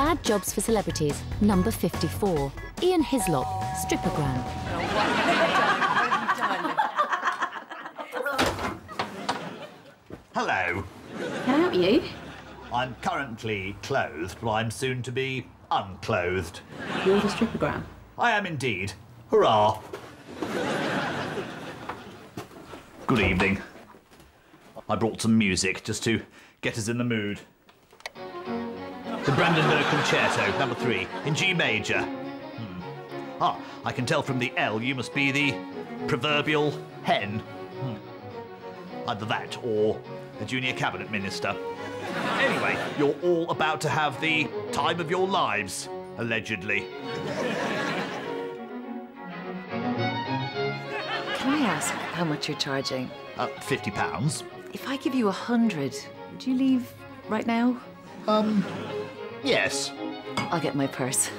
Bad Jobs for Celebrities, number 54. Ian Hislop, Strippergram. Hello. Can I help you? I'm currently clothed, but I'm soon to be unclothed. You're the strippergram. I am indeed. Hurrah. Good evening. I brought some music just to get us in the mood. The Brandenburg Concerto, number three, in G major. Hmm. Ah, I can tell from the L you must be the proverbial hen. Hmm. Either that or a junior cabinet minister. Anyway, you're all about to have the time of your lives, allegedly. Can I ask how much you're charging? Uh, fifty pounds. If I give you a hundred, would you leave right now? Yes. I'll get my purse.